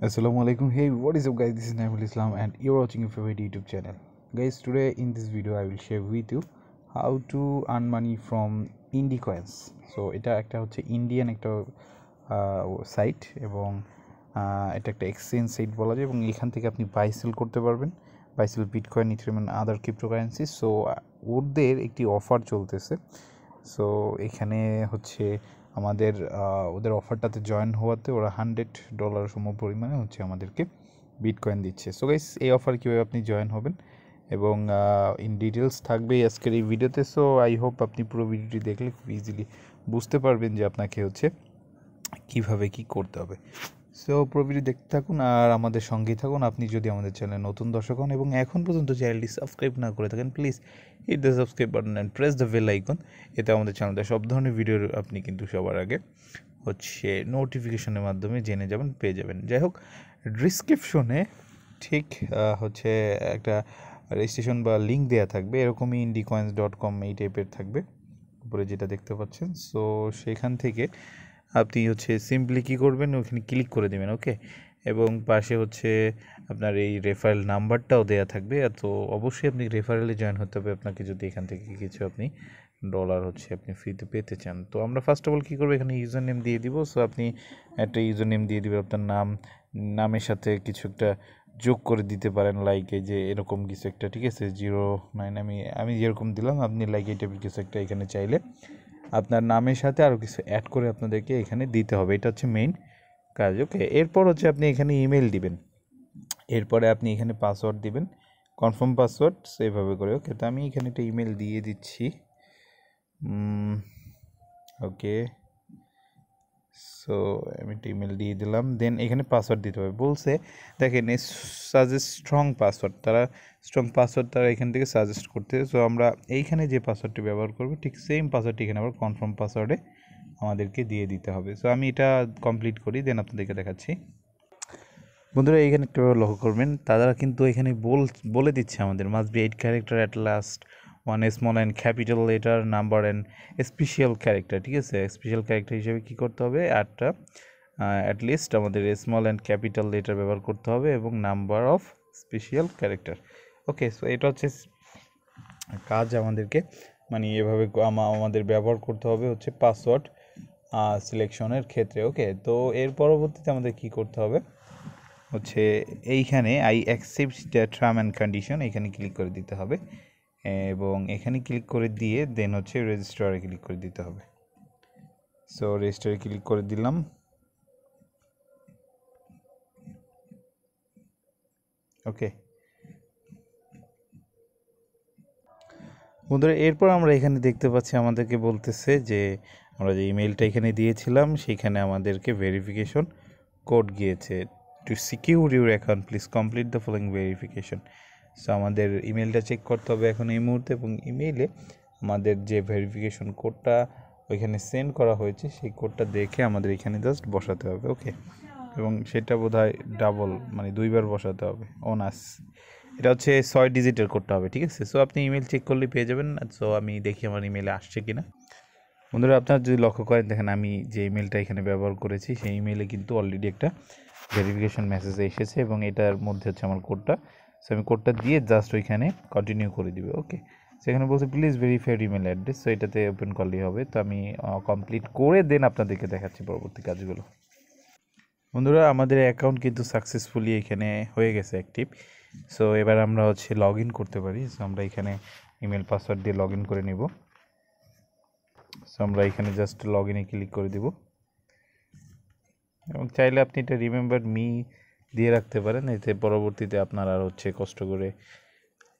Assalamu alaikum. Hey, what is up, guys? This is Naimul Islam, and you're watching your favorite YouTube channel. Guys, today in this video, I will share with you how to earn money from Indie Coins. So, এটা একটা হচ্ছে Indian একটা site এবং এটা একটা exchange site বলা যায় এবং এখান থেকে আপনি বাই সেল করতে পারবেন buy sell bitcoin ethereum other cryptocurrency so ওদের একটি অফার চলতেছে সো এখানে হচ্ছে আমাদের ওদের অফারটাতে জয়েন হওয়াতে ওরা হান্ড্রেড ডলার সম পরিমাণে হচ্ছে আমাদেরকে বিটকয়েন দিচ্ছে। সো গাইস এই অফার কীভাবে আপনি জয়েন হবেন? এবং ইন ডিটেলস থাকবে আজকের এই ভিডিওতে। সো আই হোপ আপনি পুরো ভিডিওটি দেখলে খুব ইজিলি বুঝতে পারবেন যে আপনাকে হচ্ছে কীভাবে কি করতে হবে। সো পুরো ভিডিও দেখতে থাকুন আর আমাদের সঙ্গেই থাকুন। আপনি যদি আমাদের চ্যানেলে নতুন দর্শক হন এবং এখন পর্যন্ত চ্যানেলটি সাবস্ক্রাইব না করে থাকেন please hit the subscribe button and press the bell icon এতে আমাদের চ্যানেলটা সব ধরনের ভিডিওর আপনি কিন্তু সবার আগে হচ্ছে নোটিফিকেশনের মাধ্যমে জেনে যাবেন, পেয়ে যাবেন। যাই হোক ডিসক্রিপশনে ঠিক হচ্ছে একটা রেজিস্ট্রেশন বা লিঙ্ক দেওয়া থাকবে। এরকমই ইন্ডিকয়েন্স ডট কম এই টাইপের থাকবে। উপরে যেটা দেখতে পাচ্ছেন সো সেখান থেকে আপনি হচ্ছে সিম্পলি কী করবেন, ওখানে ক্লিক করে দেবেন ওকে এবং পাশে হচ্ছে আপনার এই রেফারেল নাম্বারটাও দেওয়া থাকবে। তো অবশ্যই আপনি রেফারেলে জয়েন হতে হবে। আপনাকে যদি এখান থেকে কিছু আপনি ডলার হচ্ছে আপনি ফ্রিতে পেতে চান। তো আমরা ফার্স্ট অফ অল কী করব, এখানে ইউজার নেম দিয়ে দিব। সো আপনি একটা ইউজার নেম দিয়ে দিবেন, আপনার নাম, নামের সাথে কিছু একটা যোগ করে দিতে পারেন লাইকে যে এরকম কিছু একটা, ঠিক আছে? জিরো নাইন আমি আমি যেরকম দিলাম, আপনি লাইক এই টাইপের কিছু একটা এখানে চাইলে। আপনার নামের সাথে আরও কিছু অ্যাড করে আপনাদেরকে এখানে দিতে হবে। এটা হচ্ছে মেইন কাজ। ওকে এরপর হচ্ছে আপনি এখানে ইমেল দিবেন। এরপরে আপনি এখানে পাসওয়ার্ড দিবেন। কনফার্ম পাসওয়ার্ড সেভাবে করে। ওকে তো আমি এখানে একটা ইমেল দিয়ে দিচ্ছি। ওকে সো আমি একটা ইমেল দিয়ে দিলাম। দেন এখানে পাসওয়ার্ড দিতে হবে। বলছে, দেখেন সাজেস্ট স্ট্রং পাসওয়ার্ড তারা স্ট্রং পাসওয়ার্ড তারা এখান থেকে সাজেস্ট করতে। সো আমরা এইখানে যে পাসওয়ার্ডটি ব্যবহার করব, ঠিক সেম পাসওয়ার্ডটি এখানে আবার কনফার্ম পাসওয়ার্ডে আমাদেরকে দিয়ে দিতে হবে। সো আমি এটা কমপ্লিট করি দেন আপনাদেরকে দেখাচ্ছি। বন্ধুরা এখানে একটা লক্ষ্য করবেন, তারা কিন্তু এখানে বল, বলে দিচ্ছে আমাদের। Must be eight character at last one small and capital letter number and special character ঠিক আছে? স্পেশাল ক্যারেক্টার হিসেবে কী করতে হবে? আটটা অ্যাট লিস্ট আমাদের স্মল অ্যান্ড ক্যাপিটাল লেটার ব্যবহার করতে হবে এবং number of special character okay so এটা হচ্ছে কাজ আমাদেরকে মানে এভাবে আমা- আমাদের ব্যবহার করতে হবে হচ্ছে পাসওয়ার্ড সিলেকশনের ক্ষেত্রে ওকে তো এর পরবর্তীতে আমাদের কি করতে হবে? হচ্ছে এইখানে I accept the term and condition এখানে ক্লিক করে দিতে হবে। এবং এখানে ক্লিক করে দিয়ে দেন হচ্ছে রেজিস্টারে ক্লিক করে দিতে হবে। সো রেজিস্টারে ক্লিক করে দিলাম। ওকে বন্ধুরা, এরপর আমরা এখানে দেখতে পাচ্ছি আমাদেরকে বলতেছে যে আমরা যে ইমেলটা এখানে দিয়েছিলাম, সেখানে আমাদেরকে ভেরিফিকেশন কোড গিয়েছে। To secure your account please complete the following verification so আমাদের ইমেলটা চেক করতে হবে এখন এই মুহূর্তে এবং ইমেইলে আমাদের যে ভেরিফিকেশন কোডটা ওইখানে সেন্ড করা হয়েছে, সেই কোডটা দেখে আমাদের এখানে জাস্ট বসাতে হবে ওকে এবং সেটা বোধহয় ডাবল মানে দুইবার বসাতে হবে অনার্স এটা হচ্ছে ছয় ডিজিটের করতে হবে, ঠিক আছে? সো আপনি ইমেল চেক করলে পেয়ে যাবেন সো আমি দেখি আমার ইমেলে আসছে কি না বন্ধুরা, আপনারা যদি লক্ষ্য করেন, দেখেন আমি যে ইমেলটা এখানে ব্যবহার করেছি, সেই ইমেলে কিন্তু অলরেডি একটা ভেরিফিকেশন মেসেজ এসেছে এবং এটার মধ্যে হচ্ছে আমার কোডটা সো আমি কোডটা দিয়ে জাস্ট ওইখানে কন্টিনিউ করে দিবে ওকে সেখানে বলছে please verified email address so এটাতে ওপেন করলেই হবে। তো আমি কমপ্লিট করে দেন আপনাদেরকে দেখাচ্ছি পরবর্তী কাজগুলো। বন্ধুরা, আমাদের অ্যাকাউন্ট কিন্তু সাকসেসফুলি এখানে হয়ে গেছে অ্যাক্টিভ সো এবার আমরা হচ্ছে লগ করতে পারি। সো আমরা এখানে ইমেল পাসওয়ার্ড দিয়ে লগ করে নিব। সো আমরা এখানে জাস্ট লগ ইনে ক্লিক করে দিব। এবং চাইলে আপনি এটা রিমেম্বার মি দিয়ে রাখতে পারেন। এতে পরবর্তীতে আপনার আর হচ্ছে কষ্ট করে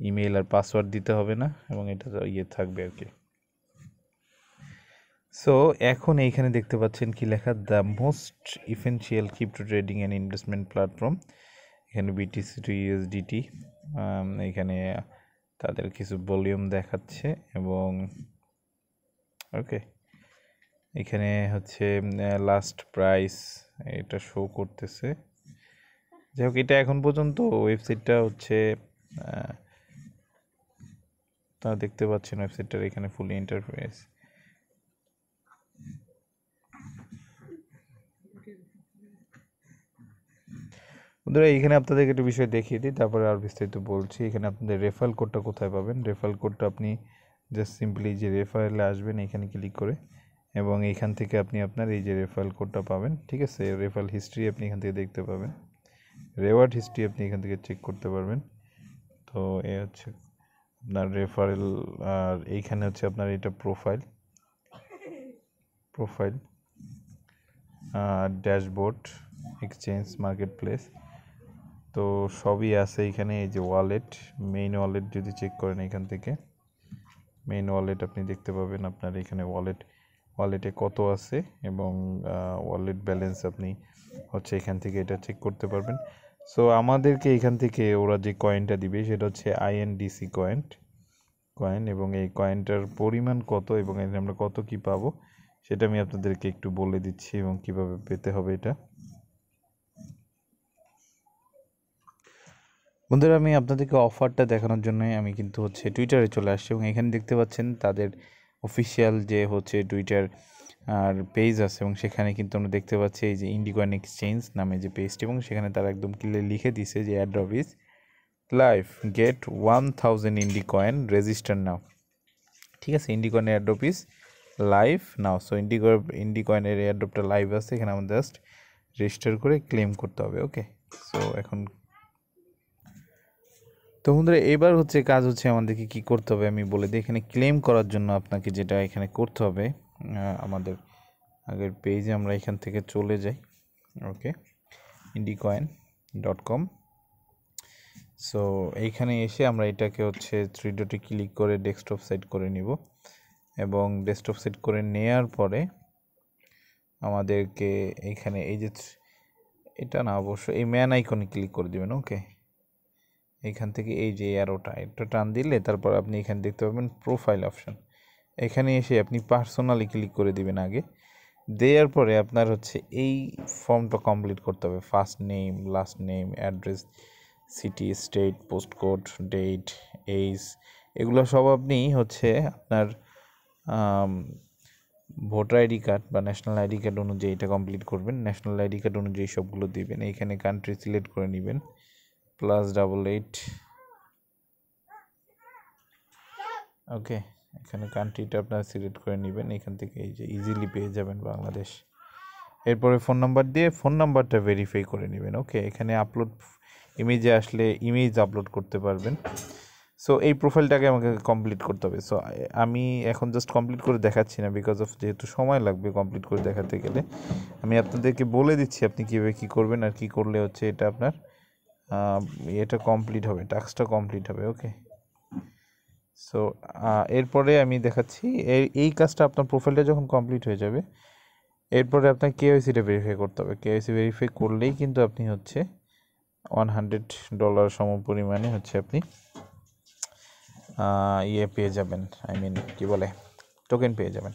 ইমেল আর পাসওয়ার্ড দিতে হবে না এবং এটা ইয়ে থাকবে আর কি। সো এখন এইখানে দেখতে পাচ্ছেন কি লেখা the most influential crypto trading and investment platform এখানে বিটিসি টু ইউএসডিটি এখানে তাদের কিছু ভলিউম দেখাচ্ছে এবং ওকে এখানে হচ্ছে লাস্ট প্রাইস এটা শো করতেছে। যাই হোক এটা এখন পর্যন্ত ওয়েবসাইটটা হচ্ছে তা দেখতে পাচ্ছেন ওয়েবসাইটটার এখানে ফুল ইন্টারফেস। বন্ধুরা, এখানে আপনাদেরকে একটা বিষয় দেখিয়ে দিই, তারপরে আর বিস্তারিত বলছি। এখানে আপনাদের রেফারেল কোডটা কোথায় পাবেন? রেফারেল কোডটা আপনি জাস্ট সিম্পলি যে রেফারেলে আসবেন, এখানে ক্লিক করে এবং এইখান থেকে আপনি আপনার এই যে রেফারেল কোডটা পাবেন, ঠিক আছে? রেফারেল হিস্ট্রি আপনি এখান থেকে দেখতে পাবেন। রেওয়ার্ড হিস্ট্রি আপনি এখান থেকে চেক করতে পারবেন। তো এ হচ্ছে আপনার রেফারেল আর এইখানে হচ্ছে আপনার এটা profile profile dashboard exchange market place তো সবই আছে এখানে, এই যে ওয়ালেট মেইন ওয়ালেট যদি চেক করেন এখান থেকে মেইন ওয়ালেট আপনি দেখতে পাবেন আপনার এখানে ওয়ালেট ওয়ালেটে কত আছে এবং ওয়ালেট ব্যালেন্স আপনি হচ্ছে এখান থেকে এটা চেক করতে পারবেন। সো আমাদেরকে এখান থেকে ওরা যে কয়েনটা দিবে সেটা হচ্ছে আইএনডিসি কয়েন কয়েন এবং এই কয়েনটার পরিমাণ কত এবং এখানে আমরা কত কি পাবো সেটা আমি আপনাদেরকে একটু বলে দিচ্ছি এবং কীভাবে পেতে হবে এটা। বন্ধুরা, আমি আপনাদেরকে অফারটা দেখানোর জন্য আমি কিন্তু হচ্ছে টুইটারে চলে আসছি এবং এখানে দেখতে পাচ্ছেন তাদের অফিসিয়াল যে হচ্ছে টুইটার আর পেজ আছে এবং সেখানে কিন্তু আমরা দেখতে পাচ্ছি এই যে ইন্ডিকয়েন এক্সচেঞ্জ নামে যে পেজটি এবং সেখানে তারা একদম ক্লিয়ার লিখে দিছে যে airdrop is live get one thousand Indicoin register now ঠিক আছে ইন্ডিকয়েনের airdrop is live now so Indico ইন্ডিকয়েনের এয়ারড্রপটা লাইভ আছে, এখানে আমাদের জাস্ট রেজিস্টার করে ক্লেম করতে হবে ওকে সো এখন তো বন্ধুরা, এবার হচ্ছে কাজ হচ্ছে আমাদেরকে কি করতে হবে আমি বলে দিই। এখানে ক্লেম করার জন্য আপনাকে যেটা এখানে করতে হবে আমাদের আগের পেজে আমরা এখান থেকে চলে যাই। ওকে ইন্ডিকয়েন ডট কম সো এইখানে এসে আমরা এটাকে হচ্ছে থ্রি ডটে ক্লিক করে ডেস্কটপ সেট করে নিব এবং ডেস্কটপ সেট করে নেয়ার পরে আমাদেরকে এইখানে এই যে এটা না, অবশ্য এই ম্যান আইকনে ক্লিক করে দেবেন ওকে এখান থেকে এই যে অ্যারোটা এটা টান দিলে তারপর আপনি এখানে দেখতে পাবেন প্রোফাইল অপশান এখানে এসে আপনি পার্সোনালি ক্লিক করে দিবেন আগে। দেওয়ার পরে আপনার হচ্ছে এই ফর্মটা কমপ্লিট করতে হবে। First name last name address city state post code date age এগুলো সব আপনি হচ্ছে আপনার ভোটার আইডি কার্ড বা ন্যাশনাল আইডি কার্ড অনুযায়ী এটা কমপ্লিট করবেন। ন্যাশনাল আইডি কার্ড অনুযায়ী সবগুলো দিবেন। এইখানে কান্ট্রি সিলেক্ট করে নেবেন। প্লাস ডাবল এইট ওকে এখানে কান্ট্রিটা আপনারা সিলেক্ট করে নেবেন। এখান থেকে এই যে ইজিলি পেয়ে যাবেন বাংলাদেশ। এরপরে ফোন নাম্বার দিয়ে ফোন নাম্বারটা ভেরিফাই করে নেবেন। ওকে এখানে আপলোড ইমেজে আসলে ইমেজ আপলোড করতে পারবেন। সো এই প্রোফাইলটাকে আমাকে কমপ্লিট করতে হবে। সো আমি এখন জাস্ট কমপ্লিট করে দেখাচ্ছি না বিকজ অফ যেহেতু সময় লাগবে কমপ্লিট করে দেখাতে গেলে। আমি আপনাদেরকে বলে দিচ্ছি আপনি কীভাবে কী করবেন আর কী করলে হচ্ছে এটা আপনার এটা কমপ্লিট হবে টাস্কটা কমপ্লিট হবে ওকে সো এরপরে আমি দেখাচ্ছি এই কাজটা আপনার প্রোফাইলটা যখন কমপ্লিট হয়ে যাবে, এরপরে আপনার কেওয়াইসিটা ভেরিফাই করতে হবে। কেওয়াইসি ভেরিফাই করলেই কিন্তু আপনি হচ্ছে ওয়ান হান্ড্রেড ডলার সম পরিমাণে হচ্ছে আপনি ইয়ে পেয়ে যাবেন। আই মিন কি বলে? টোকেন পেয়ে যাবেন।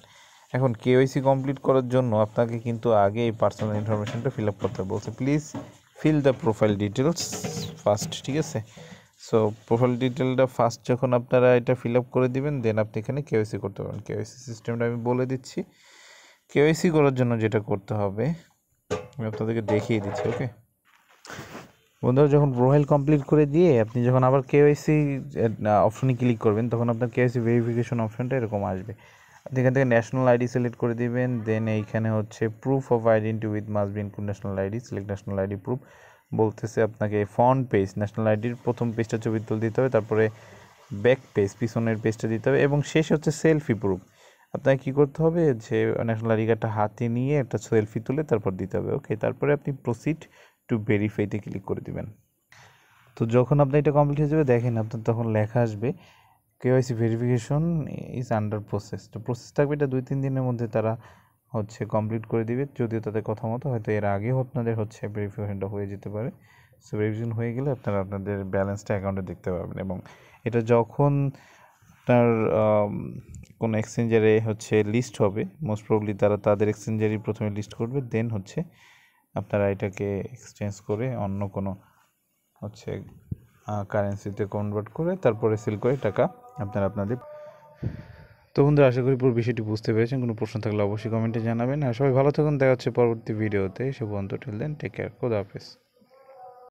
এখন কেওয়াইসি কমপ্লিট করার জন্য আপনাকে কিন্তু আগে এই পার্সোনাল ইনফরমেশনটা ফিল আপ করতে হবে। বলছে please fill the profile details first ঠিক আছে? সো প্রোফাইল ডিটেলটা ফার্স্ট যখন আপনারা এটা ফিল আপ করে দিবেন দেন আপনি এখানে কেওয়াইসি করতে পারবেন। কেওয়াইসি সিস্টেমটা আমি বলে দিচ্ছি। কেওয়াইসি করার জন্য যেটা করতে হবে, আমি আপনাদেরকে দেখিয়ে দিচ্ছি ওকে বন্ধুরা, যখন প্রোফাইল কমপ্লিট করে দিয়ে আপনি যখন আবার কেওয়াইসি অপশনে ক্লিক করবেন, তখন আপনার কেওয়াইসি ভেরিফিকেশন অপশনটা এরকম আসবে। এখান থেকে ন্যাশনাল আইডি সিলেক্ট করে দিবেন দেন এইখানে হচ্ছে proof of identity with must be include national ID select national ID proof বলতেছে আপনাকে ফ্রন্ট পেজ ন্যাশনাল আইডির প্রথম পেজটা ছবি তুলে দিতে হবে, তারপরে ব্যাক পেজ পিছনের পেজটা দিতে হবে, এবং শেষ হচ্ছে সেলফি প্রুফ আপনাকে কী করতে হবে? যে ন্যাশনাল আইডি কার্ডটা হাতে নিয়ে একটা সেলফি তুলে তারপর দিতে হবে ওকে তারপরে আপনি প্রসিড টু ভেরিফাইতে ক্লিক করে দিবেন। তো যখন আপনি এটা কমপ্লিট হয়ে যাবে, দেখেন আপনার তখন লেখা আসবে KYC verification is under process তো প্রসেস থাকবে এটা দুই, তিন দিনের মধ্যে তারা হচ্ছে কমপ্লিট করে দিবে। যদিও তাদের কথা মতো, হয়তো এর আগেও আপনাদের হচ্ছে ভেরিফিকেশনটা হয়ে যেতে পারে। সো ভেরিফিকেশন হয়ে গেলে আপনারা আপনাদের ব্যালেন্সটা অ্যাকাউন্টে দেখতে পাবেন এবং এটা যখন আপনার কোনো এক্সচেঞ্জারে হচ্ছে লিস্ট হবে মোস্ট প্রবলি তারা তাদের এক্সচেঞ্জারই প্রথমে লিস্ট করবে দেন হচ্ছে আপনারা এটাকে এক্সচেঞ্জ করে অন্য কোনো হচ্ছে কারেন্সিতে কনভার্ট করে তারপরে সেল করে টাকা আপনারা আপনাদের। তো বন্ধুরা, আশা করি পুরো বিষয়টি বুঝতে পেরেছেন। কোনো প্রশ্ন থাকলে অবশ্যই কমেন্টে জানাবেন। আর সবাই ভালো থাকুন। দেখা হচ্ছে পরবর্তী ভিডিওতে সে পর্যন্ত টেল দেন টেক কেয়ার খোদা হাফেজ।